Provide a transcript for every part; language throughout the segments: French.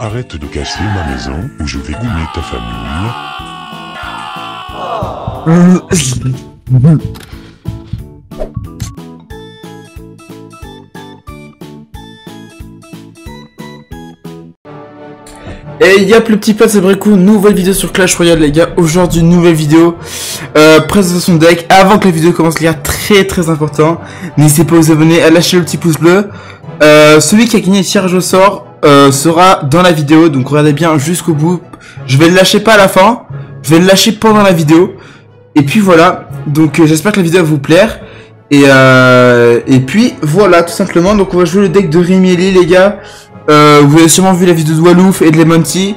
Arrête de casser ma maison ou je vais goumer ta famille. Et y'a le petit pote, c'est Brekou, nouvelle vidéo sur Clash Royale les gars, aujourd'hui nouvelle vidéo, euh, présentation deck, avant que la vidéo commence les gars, très très important, n'hésitez pas à vous abonner, à lâcher le petit pouce bleu, euh, celui qui a gagné le tirage au sort euh, sera dans la vidéo, donc regardez bien jusqu'au bout, je vais le lâcher pas à la fin, je vais le lâcher pendant la vidéo, et puis voilà, donc euh, j'espère que la vidéo va vous plaire, et, euh, et puis voilà tout simplement, donc on va jouer le deck de Rimieli les gars, vous avez sûrement vu la vidéo de Walouf et de Lemonty,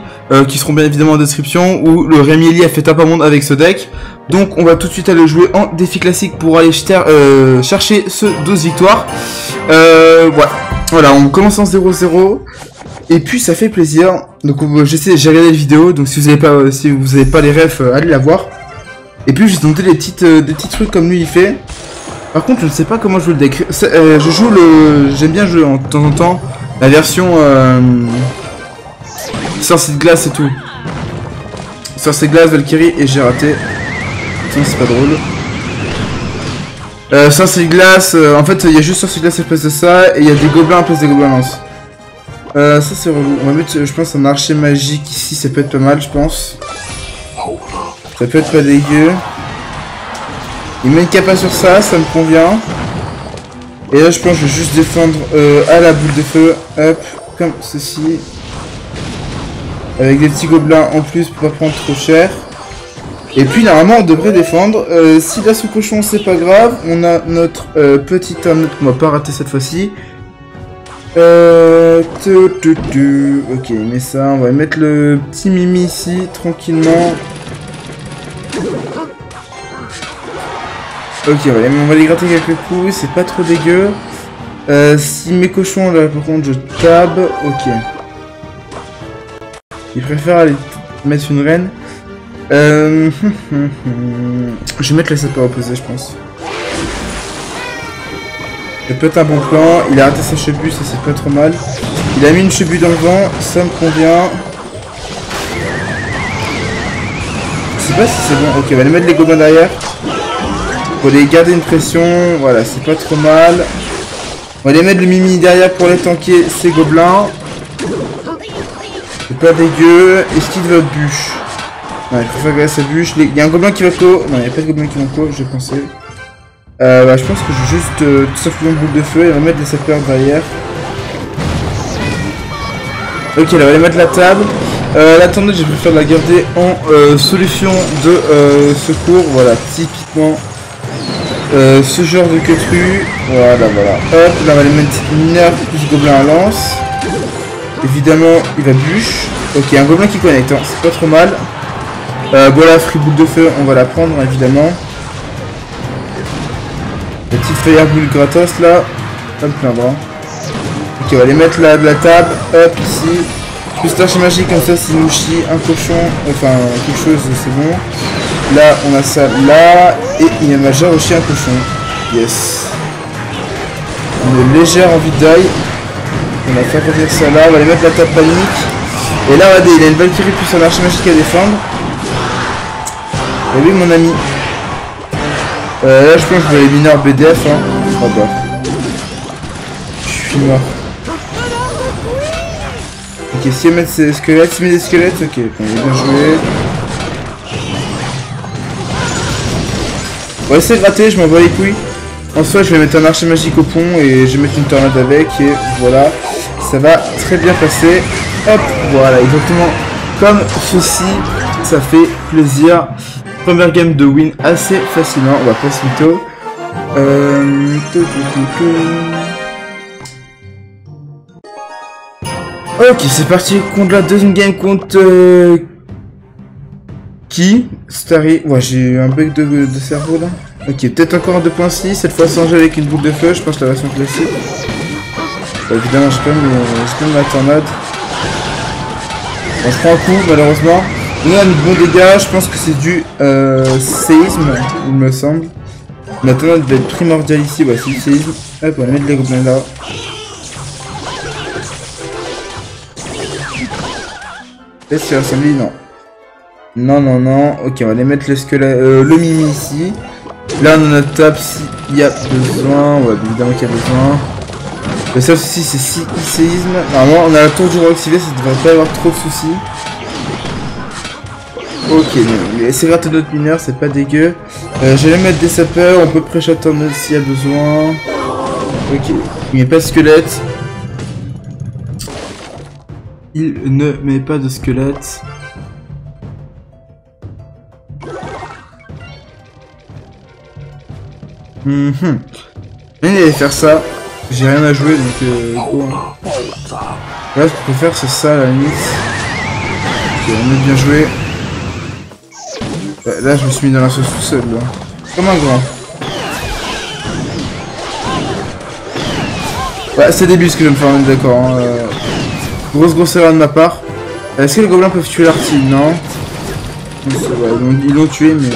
qui seront bien évidemment en description, où le Rémi a fait top à monde avec ce deck. Donc on va tout de suite aller jouer en défi classique pour aller chercher ce 12 victoires. Voilà, on commence en 0-0. Et puis ça fait plaisir. Donc j'ai regardé la vidéo, donc si vous avez pas, si vous avez pas les refs, euh, allez la voir. Et puis j'ai tenté des petites, euh, des petits trucs comme lui il fait. Par contre je ne sais pas comment jouer le deck. Euh, je joue le, j'aime bien jouer en, de temps en temps la version euh, sorcier de glace et tout. Sorcier de glace, Valkyrie et j'ai raté. C'est pas drôle. Euh, sorcier de glace, euh, en fait il y a juste sorcier de glace à la place de ça et il y a des gobelins à la place des gobelins. Euh, ça c'est relou. On va mettre, je pense, un archer magique ici, ça peut être pas mal, je pense. Ça peut être pas dégueu. Il met une capa sur ça, ça me convient. Et là, je pense que je vais juste défendre euh, à la boule de feu. Hop, comme ceci. Avec des petits gobelins en plus pour pas prendre trop cher. Et puis, normalement, on devrait défendre. Euh, S'il a son cochon, c'est pas grave. On a notre euh, petit turn qu'on va pas rater cette fois-ci. Euh, tu, tu, tu. Ok, mais ça, on va mettre le petit Mimi ici, tranquillement. Ok, on va, les, on va les gratter quelques coups, c'est pas trop dégueu. Euh, si mes cochons là, par contre, je tab, ok. Il préfère aller mettre une reine. Euh, je vais mettre la sapeur opposée, je pense. Ça peut être un bon plan. Il a raté sa chebut, ça c'est pas trop mal. Il a mis une chebut dans le vent, ça me convient. Je sais pas si c'est bon. Ok, on va aller mettre les gobelins derrière. Pour les garder une pression, voilà, c'est pas trop mal. On va les mettre le mimi derrière pour les tanker ces gobelins. C'est pas dégueu. Est-ce qu'il va bûche? Ouais, il faut faire sa bûche. Il y a un gobelin qui va clos. Non, il n'y a pas de gobelin qui va clos, j'ai pensé. Euh, bah, je pense que je vais juste euh, tout simplement boule de feu et on va mettre les sapeurs derrière. Ok, là, on va aller mettre la table. Euh, la je préfère la garder en euh, solution de euh, secours. Voilà, typiquement euh, ce genre de quetru. Voilà, voilà. Hop, là, on va aller mettre mineur plus gobelin à lance. Évidemment, il va bûche. Ok, un gobelin qui connecte, hein. c'est pas trop mal. Voilà, free boule de feu, on va la prendre, évidemment. Fireboule gratos, là. Plaindre. hein. Ok, on va les mettre là de la table. Hop, ici. Plus tâche magique, comme ça, chie un cochon, enfin, quelque chose, c'est bon. Là, on a ça là. Et il y a majeur aussi un cochon. Yes. Une légère envie d'ail. On va faire revenir ça là. On va aller mettre la table panique. Et là, regardez, il a une Valkyrie plus un archer magique à défendre. Et lui, mon ami. Euh, là, je pense que je vais aller mineur BDF. Hein. Oh bah. Je suis mort. Ok, si elle met ses squelettes, si met des squelettes, ok, bon, bien joué. On va essayer de rater, je m'en bats les couilles. En soi, je vais mettre un archer magique au pont et je vais mettre une tornade avec et voilà. Ça va très bien passer. Hop, voilà, exactement comme ceci. Ça fait plaisir. Première game de win assez facilement. On va passer vite. Euh... Ok, c'est parti contre la deuxième game contre... euh, Qui? Starry. Ouais, j'ai eu un bug de, cerveau là. Ok, peut-être encore un 2.6, cette fois sans jeu avec une boule de feu, je pense la version classique. Bah, évidemment, même, euh, j'ai quand même la tornade. On se prend un coup, malheureusement. On a un bon dégâts, je pense que c'est du euh, séisme, il me semble. La tornade va être primordiale ici, ouais, c'est du séisme. Hop, on va mettre les gobelins là. Est-ce un lit Non. Non, non, non. Ok, on va aller mettre le squelette, euh, le mimi ici. Là, on a notre table s'il y a besoin. Ouais, évidemment qu'il y a besoin. Le seul souci, c'est si séisme. Normalement, on a la tour du roi activée, ça devrait pas y avoir trop de soucis. Ok, non, c'est gratter d'autres mineurs, c'est pas dégueu. Euh, je vais mettre des sapeurs, on peut prêcher attendre s'il y a besoin. Ok, il met pas de squelette. Il ne met pas de squelette. Mhm. Il allait faire ça. J'ai rien à jouer donc euh, bon. Là, ce qu'on peut faire c'est ça à la limite. Ok, on est bien joué. Là, je me suis mis dans la sauce tout seul là. Comme un grand. Ouais, c'est début ce que je vais me faire, d'accord. Hein. Euh, grosse grosse erreur de ma part. Est-ce que les gobelins peuvent tuer l'artille Non? Ils l'ont tué, mais...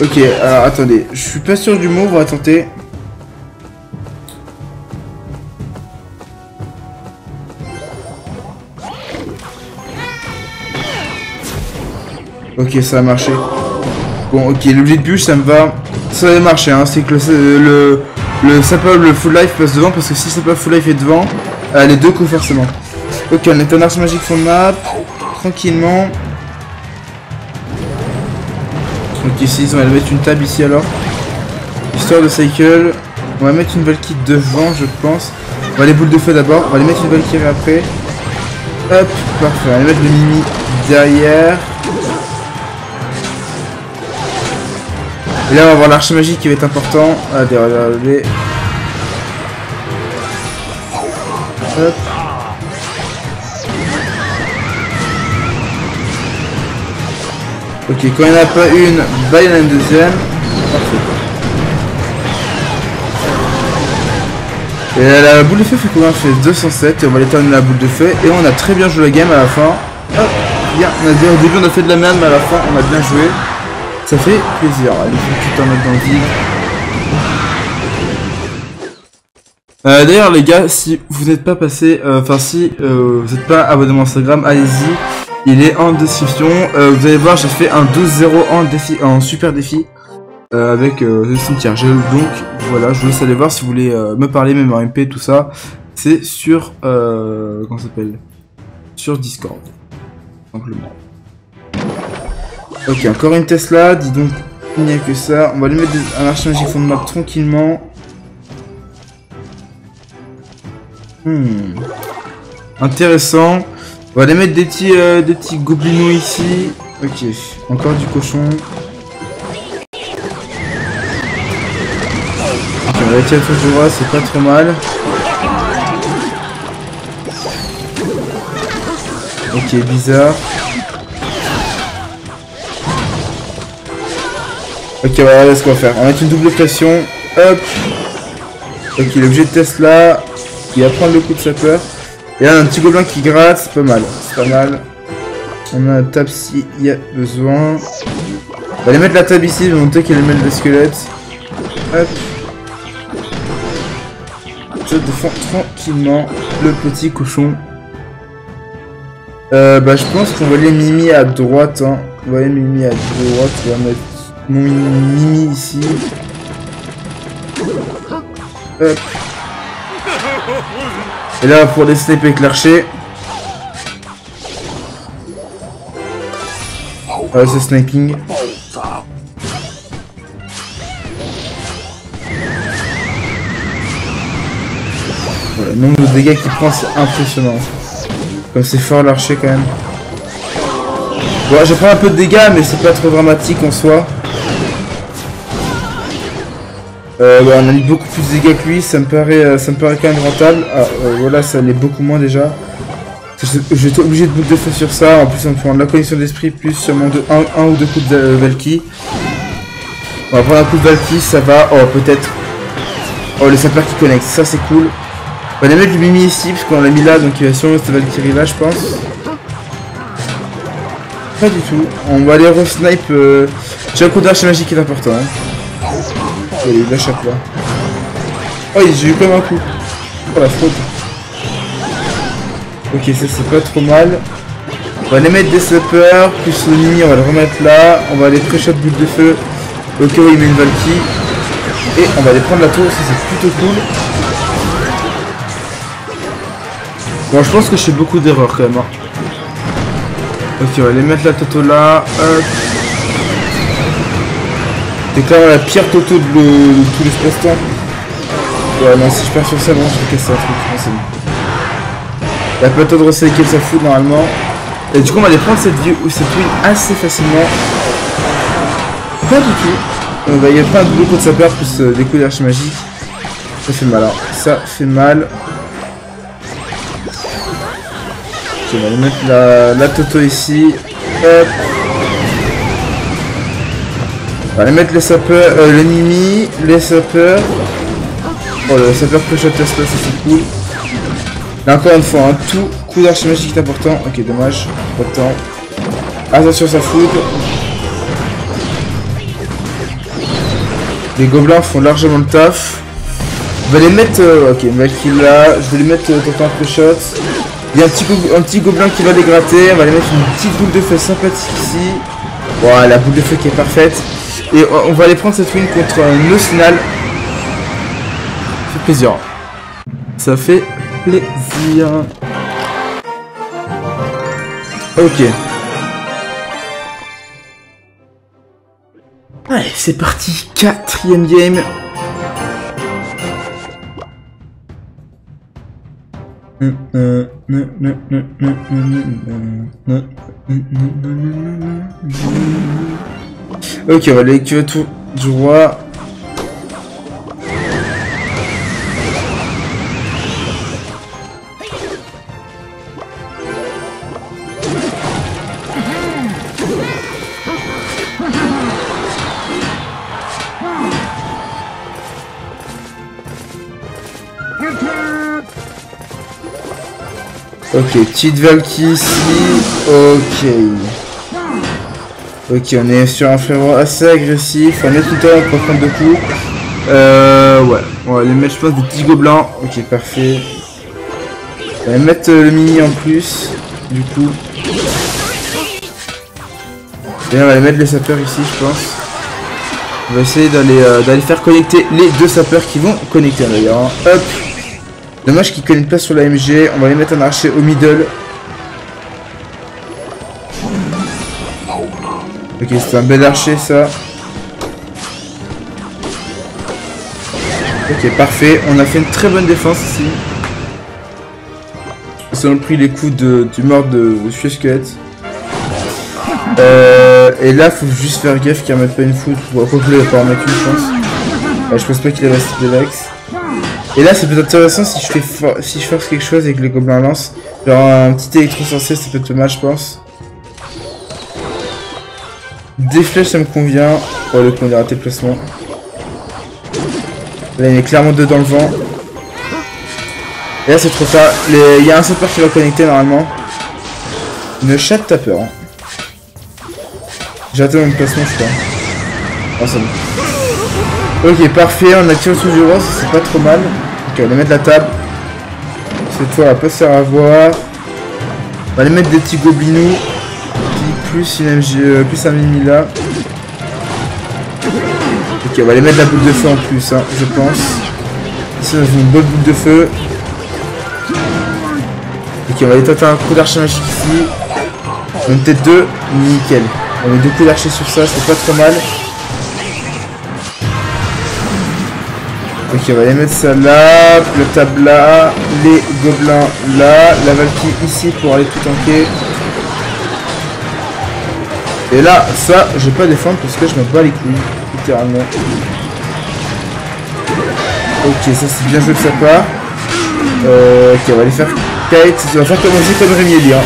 Ok, alors attendez, je suis pas sûr du mot, on va tenter. Ok, ça a marché. Bon, ok, l'objet de bûche, ça me va. Ça a marché, hein. C'est que le, le, le full life passe devant, parce que si le full life est devant, euh, les deux coups forcément. Ok, on est en ars magique de map. Tranquillement. Donc ici, on va mettre une table ici alors. Histoire de cycle. On va mettre une Valkyrie devant, je pense. On va les boules de feu d'abord. On va les mettre une Valkyrie après. Hop, parfait. On va aller mettre le Mimi derrière. Et là, on va voir l'archer magique qui va être important. Allez, regardez. Hop. Ok, quand il n'y en a pas une, bah il y en a une deuxième. Parfait. Et la boule de feu fait combien fait 207 et on va l'éteindre la boule de feu et on a très bien joué la game à la fin. Hop, bien, on a dit, au début on a fait de la merde mais à la fin on a bien joué. Ça fait plaisir. Allez, faut tout en mettre dans le. Euh, D'ailleurs les gars, si vous n'êtes pas passé, euh, enfin si euh, vous n'êtes pas abonné à mon Instagram, allez-y. Il est en description. Vous allez voir, j'ai fait un 12-0 en en super défi avec le cimetière. Donc voilà, je vous laisse aller voir si vous voulez me parler, même en MP, tout ça. C'est sur comment s'appelle? Sur Discord, simplement. Ok, encore une Tesla. Dis donc, il n'y a que ça. On va lui mettre un archi fond de map tranquillement. Hmm. Intéressant. On va aller mettre des petits, euh, des petits gobelins ici. Ok, encore du cochon. Ok, on va le du roi, c'est pas trop mal. Ok, bizarre. Ok, voilà ce qu'on va faire. On va mettre une double pression. Hop. Ok, l'objet de Tesla. Il va prendre le coup de sapeur. Et là, un petit gobelin qui gratte, c'est pas mal. C'est pas mal. On a un table s'il y a besoin. On va aller mettre la table ici, je vais montrer qu'elle met le squelette. Hop. Je défends tranquillement le petit cochon. Euh, bah, je pense qu'on va aller Mimi à droite. Hein. On va aller Mimi à droite. On va mettre mon Mimi ici. Et là, pour les snipes l'archer. Ah, c'est sniping. Le nombre de dégâts qu'il prend, c'est impressionnant. Comme c'est fort l'archer quand même. Bon, j'ai pris un peu de dégâts, mais c'est pas trop dramatique en soi. Euh, bah, on a mis beaucoup plus de dégâts que lui, ça me paraît, euh, ça me quand même rentable. Ah, euh, voilà, ça l'est beaucoup moins déjà. J'étais obligé de bout de feu sur ça, en plus on prend de la connexion d'esprit plus sûrement de un, ou deux coups de Valky. On va prendre un coup de Valky, ça va. Oh, peut-être. Oh, les sapeurs qui connectent, ça c'est cool. On va mettre du Mimi ici, parce qu'on l'a mis là, donc il va sûrement cette Valkyrie là, je pense. Pas du tout. On va aller re-snipe. J'ai un coup d'arche magique qui est important. Hein. Oh, il lâche là. Oh, j'ai eu comme un coup. Oh la faute. Ok, ça c'est pas trop mal. On va les mettre des suppers, plus mini, on va le remettre là. On va les pré-shot boule de feu. Ok, il met une Valky. Et on va aller prendre la tour, ça c'est plutôt cool. Bon, je pense que je fais beaucoup d'erreurs quand même. Hein. Ok, on va aller mettre la Toto là. Hop. C'est quand même la pire Toto de, le, de tout l'espace-temps. Non, si je perds sur ça, bon, je vais casser un truc. Non, c'est bon. Il a pas le temps de recycler sa foot normalement. Et du coup, on va aller prendre cette ou cette win assez facilement. Pas du tout. Euh, bah, il y a pas beaucoup de sapeurs plus euh, des coups d'archi magique. Ça fait mal, hein. Ça fait mal. Ok, on va mettre la, la Toto ici. Hop. On va mettre les sapeurs, euh, l'ennemi, les sapeurs. Oh, le sapeur shot Tesla, ça c'est cool. Là encore une fois, un hein, tout coup d'archimagique est important. Ok, dommage, pas de temps. Attention, ça foudre. Les gobelins font largement le taf. On va les mettre... Euh, ok, mec il là. Je vais les mettre euh, un shot. Il y a un petit, un petit gobelin qui va les gratter. On va les mettre une petite boule de feu sympathique ici. Voilà, la boule de feu qui est parfaite. Et on va aller prendre cette win contre un Ocinal fait plaisir. Ça fait plaisir. Ok. Allez, c'est parti. Quatrième game. Ok, on va aller tout du roi. Ok, petite Valky ici. Ok. Ok, on est sur un frérot assez agressif. On est tout à l'heure pour prendre de coups. Euh, ouais. On va aller mettre, je pense, des petits gobelins. Ok, parfait. On va mettre euh, le mini en plus. Du coup. Et on va aller mettre les sapeurs ici, je pense. On va essayer d'aller euh, d'aller faire connecter les deux sapeurs qui vont connecter d'ailleurs. Hop. Dommage qu'ils connaissent pas sur la MG. On va les mettre un archer au middle. Ok, c'est un bel archer ça. Ok, parfait. On a fait une très bonne défense ici. Ils ont pris les coups de, du mort de, de Euh, et là, faut juste faire gaffe qu'il remette pas une. Bon, quoi que pas en mettre une, je pense. je pense pas qu'il ait resté de l'axe. Et là, c'est peut-être intéressant si je fais si je force quelque chose avec les gobelins lance. Genre un petit électro sorcier, ça peut être mal, je pense. Des flèches, ça me convient. Oh, le coup, on a raté le placement. Là, il est clairement deux dans le vent. Et là, c'est trop tard. Il y a un sapeur qui va connecter normalement. Une chatte t'as peur. Hein. J'ai raté mon placement, je crois. Oh, c'est bon. Ok, parfait. On active le sous du rose, c'est pas trop mal. Ok, on va mettre la table. Cette fois, on va pas se faire avoir. On va aller mettre des petits goblinous. Euh, plus un mini là. Ok, on va aller mettre la boule de feu en plus, hein, je pense. Ici, on a une bonne boule de feu. Ok, on va aller tenter un coup d'archer magique ici. On a peut-être deux. Nickel. On met deux coups d'archer sur ça, c'est pas trop mal. Ok, on va aller mettre ça là, le table là, les gobelins là, la Valkyrie ici pour aller tout tanker. Et là, ça, je vais pas défendre parce que je me bats les couilles, littéralement. Ok, ça c'est bien joué de sa part. Euh, ok, on va aller faire kite. On va faire commencer comme Rémi hein.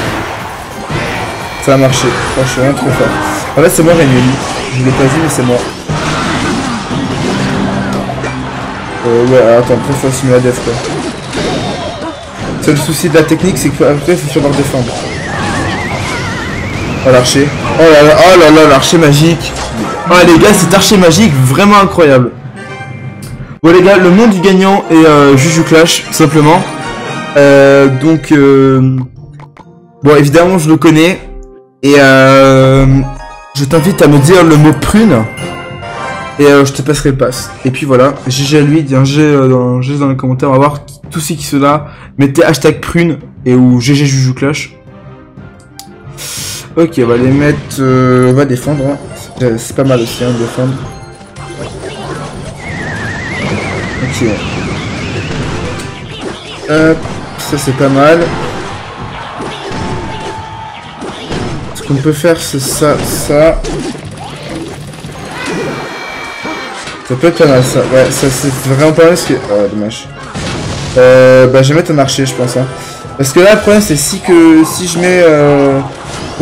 Ça a marché, franchement, trop fort. En fait, c'est moi Rémi Je l'ai pas vu, mais c'est moi. Euh, ouais, attends, après faut assumer la def quoi. Seul souci de la technique, c'est qu'après il faut savoir défendre. Oh l'archer. Oh là là, oh là là, l'archer magique. Oh les gars, cet archer magique, vraiment incroyable. Bon les gars, le nom du gagnant est euh, Juju Clash, tout simplement. Euh, donc, euh, Bon, évidemment, je le connais. Et euh, je t'invite à me dire le mot prune. Et euh, je te passerai le pass. Et puis voilà, GG à lui, dis un G dans, dans les commentaires. On va voir tous ceux qui là. Mettez hashtag prune et ou GG Juju Clash. Ok, on va les mettre. euh, on va défendre. hein. C'est- pas mal aussi, hein, de défendre. Ok. Hop, ça c'est pas mal. Ce qu'on peut faire, c'est ça, ça. Ça peut être pas mal ça. Ouais, ça c'est vraiment pas mal parce que. Oh, dommage. Euh, bah, je vais mettre un archer, je pense. Hein. Parce que là, le problème, c'est si que si je mets euh,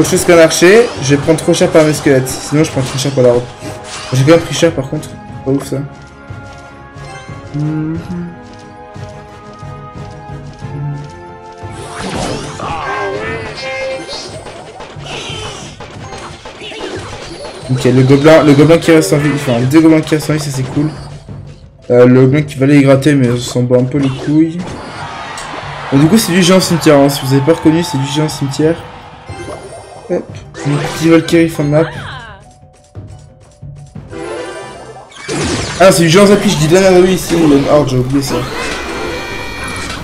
autre chose qu'un archer, je vais prendre trop cher par mes squelettes. Sinon, je prends trop cher pour la robe. J'ai quand même pris cher par contre. Pas ouf ça. Ok, le gobelin, le gobelin qui reste en vie, enfin deux gobelins qui restent en vie, ça c'est cool. Euh, le gobelin qui va les gratter, mais on s'en bat un peu les couilles. Du coup, c'est du géant cimetière, hein. si vous avez pas reconnu, c'est du géant cimetière. Hop, petit fin de map. Ah, c'est du géant Zapi, je dis de la merde, oui, ici, il a j'ai oublié ça.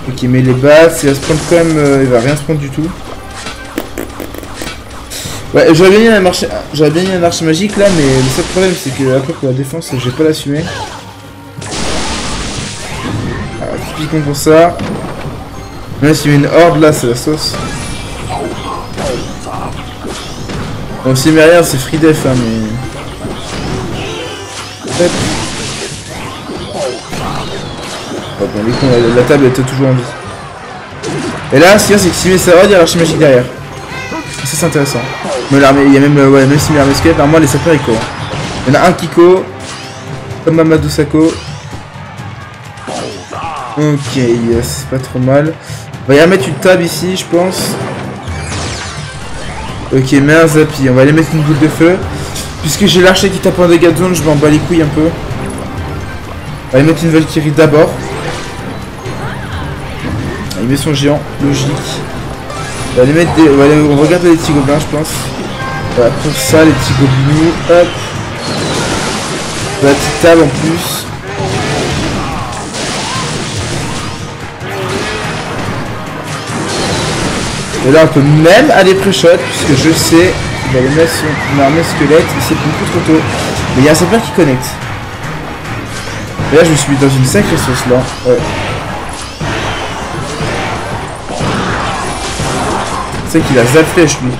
Ok, mais les bases, il va se prendre quand même, euh, il va rien se prendre du tout. Ouais, j'aurais bien mis un marché, j'aurais bien mis un archer magique là, mais le seul problème c'est que après pour la défense, je vais pas l'assumer. Ah, typiquement pour ça. Même a une horde là, c'est la sauce. Bon, mais rien, c'est free def, hein, mais. Hop. Oh, bon, les cons, la, la table était toujours en vie. Et là, ce qu'il y a, c'est que si sa horde, il y a l'archer magique derrière. Ça, c'est intéressant. Mais il y a même, euh, ouais, même si l'armée squelette, normalement les sapeurs ils courent. Il y en a un qui court, comme Mamadou Sako. Ok, yes, c'est pas trop mal. On va y remettre une table ici, je pense. Ok, un zapi, on va aller mettre une boule de feu. Puisque j'ai l'archer qui tape en dégâts de zone, je m'en bats les couilles un peu. On va aller mettre une Valkyrie d'abord. Il met son géant, logique. On va aller mettre des... On va, aller... on va regarder les petits gobelins, je pense. Voilà, pour ça, les petits gobelins. Hop. La petite table en plus. Et là, on peut même aller pré-shot, puisque je sais qu'il aller mettre son armée squelette. Et c'est beaucoup trop tôt. Mais il y a un sapeur qui connecte. Et là, je me suis mis dans une sacrée sauce là. C'est qu'il a flèche lui.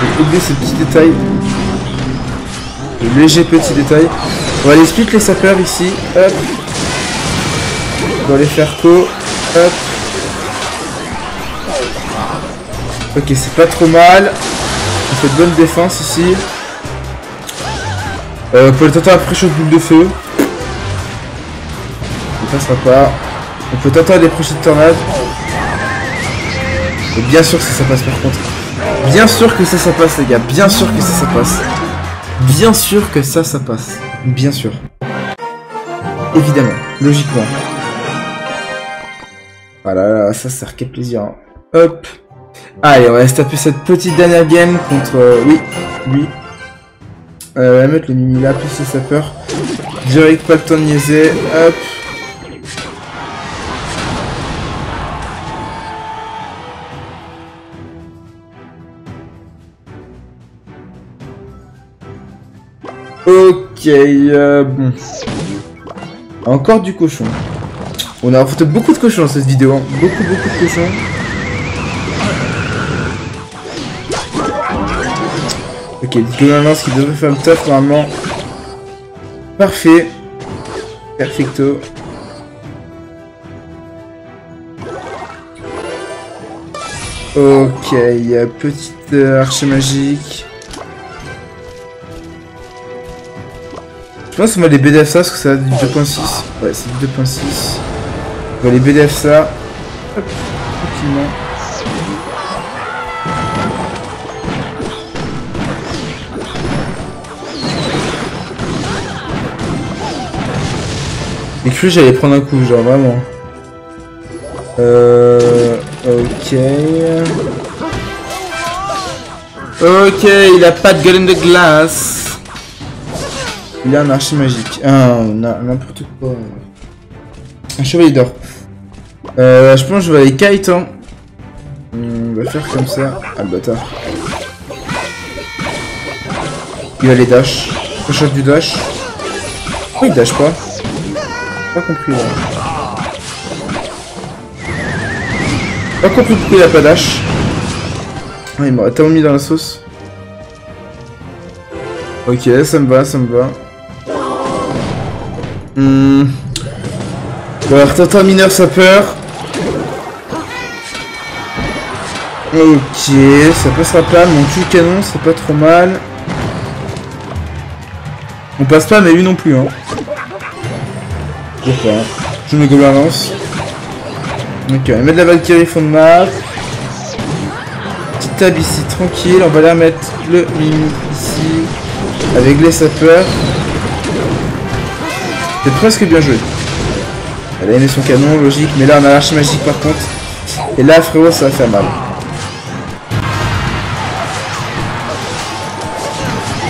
J'ai oublié ces petits détails. Le léger petit détail. On va aller split les sapeurs ici. Hop. On va aller faire co. Hop. Ok, c'est pas trop mal. On fait de bonne défense ici. Euh, on peut tenter chaud de boule de feu. Il passera pas. On peut tenter des prochaines tornades. Et bien sûr que ça, ça passe par contre. Bien sûr que ça, ça passe les gars. Bien sûr que ça, ça passe. Bien sûr que ça, ça passe. Bien sûr. Évidemment. Logiquement. Voilà, ça, ça quel plaisir. hein. Hop. Allez, on va se taper cette petite dernière game contre... euh, oui, lui. Euh, on va mettre le mimi là, plus le sapeur. Direct, pas le temps de niaiser. Hop. Ok, euh, bon. Encore du cochon. On a fait beaucoup de cochons dans cette vidéo. hein. Beaucoup, beaucoup de cochons. Ok, le lance qui devrait faire le top normalement. Parfait. Perfecto. Ok, petite euh, archer magique. Je pense qu'on va les BDF ça parce que ça a du 2.6. Ouais, c'est du 2.6. On va les BDF ça. Hop, tranquillement. J'ai cru que j'allais prendre un coup, genre vraiment. Euh... Ok... Ok, il a pas de golem de glace. Il a un archi magique. Un... n'importe quoi. Un chevalier d'or. Euh, je pense que je vais aller kite, hein. On va faire comme ça. Ah, le bâtard. Il va aller dash. Prochain du dash. Pourquoi il dash pas? Pas compris là. Pas compris pourquoi il a pas il m'aurait tellement mis dans la sauce. Ok, ça me va, ça me va. Hmm. Alors, Tintin mineur sapeur. Ok, ça passera pas. Mon cul canon, c'est pas trop mal. On passe pas, mais lui non plus, hein. Pourquoi Je me gouvernance. Ok, on va mettre la Valkyrie fond de map. Petite table ici, tranquille. On va la mettre le mini ici. Avec les sapeurs. C'est presque bien joué. Elle a aimé son canon, logique. Mais là, on a l'archi magique par contre. Et là, frérot, ça va faire mal.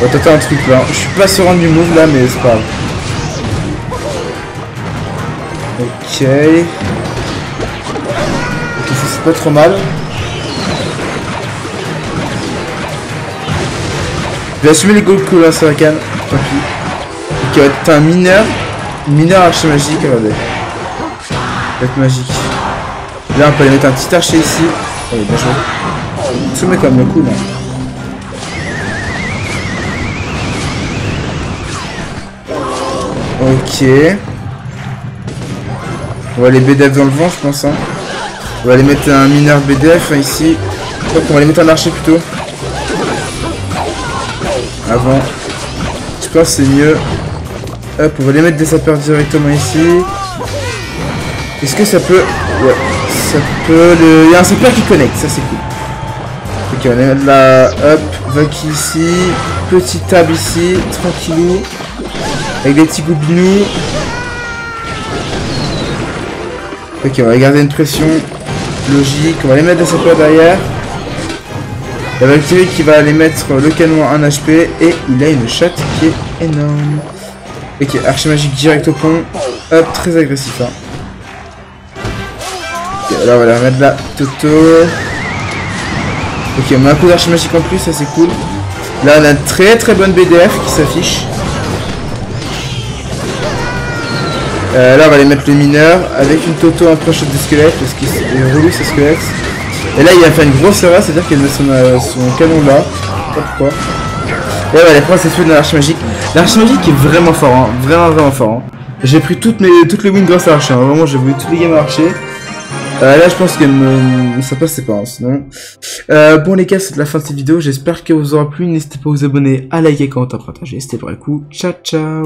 On va tenter un truc là. Je suis pas serein du move là, mais c'est pas grave. Ok. Ok, ça c'est pas trop mal. Je vais assumer les Goku là sur la canne. Tant pis. Ok, t'as un mineur. Mineur archer magique, regardez. Être magique. Là, on peut aller mettre un petit archer ici. Oh, bien joué. Se met comme le coup là. Ok. On va les BDF dans le vent, je pense. Hein. On va aller mettre un mineur BDF hein, ici. Donc on va les mettre un archer plutôt. Avant. Je pense c'est mieux. Hop, on va les mettre des sapeurs directement ici. Est-ce que ça peut... Ouais, ça peut... Le... Il y a un sapeur qui connecte, ça c'est cool. Ok, on mettre la... Hop, Vaki ici. Petite table ici, tranquillou. Avec des petits goubinous. Ok, on va garder une pression logique. On va les mettre des sapeurs derrière. La Valkyrie qui va aller mettre le canon à 1 HP. Et il a une chatte qui est énorme. Ok, archi magique direct au pont. Hop, très agressif. Hein. Ok, là on va la remettre là. Toto. Ok, on a un coup d'archi magique en plus, ça c'est cool. Là on a une très très bonne BDF qui s'affiche. Euh, là on va aller mettre le mineur avec une Toto en proche des squelettes parce qu'il est relou ces squelettes. Et là il a fait une grosse erreur, c'est à dire qu'il met son, euh, son, canon là. Pas pourquoi. Et là les points c'est celui de l'arche magique. L'arche magique est vraiment fort, hein. vraiment vraiment fort. Hein. J'ai pris toutes, mes, toutes les wins grâce à l'archer, hein. vraiment j'ai voulu tous les games archer. Euh, là je pense que me... ça passe c'est pas sinon. Euh, bon les gars c'est la fin de cette vidéo, j'espère que vous aura plu, n'hésitez pas à vous abonner, à liker, commenter, à partager, c'était le coup, ciao ciao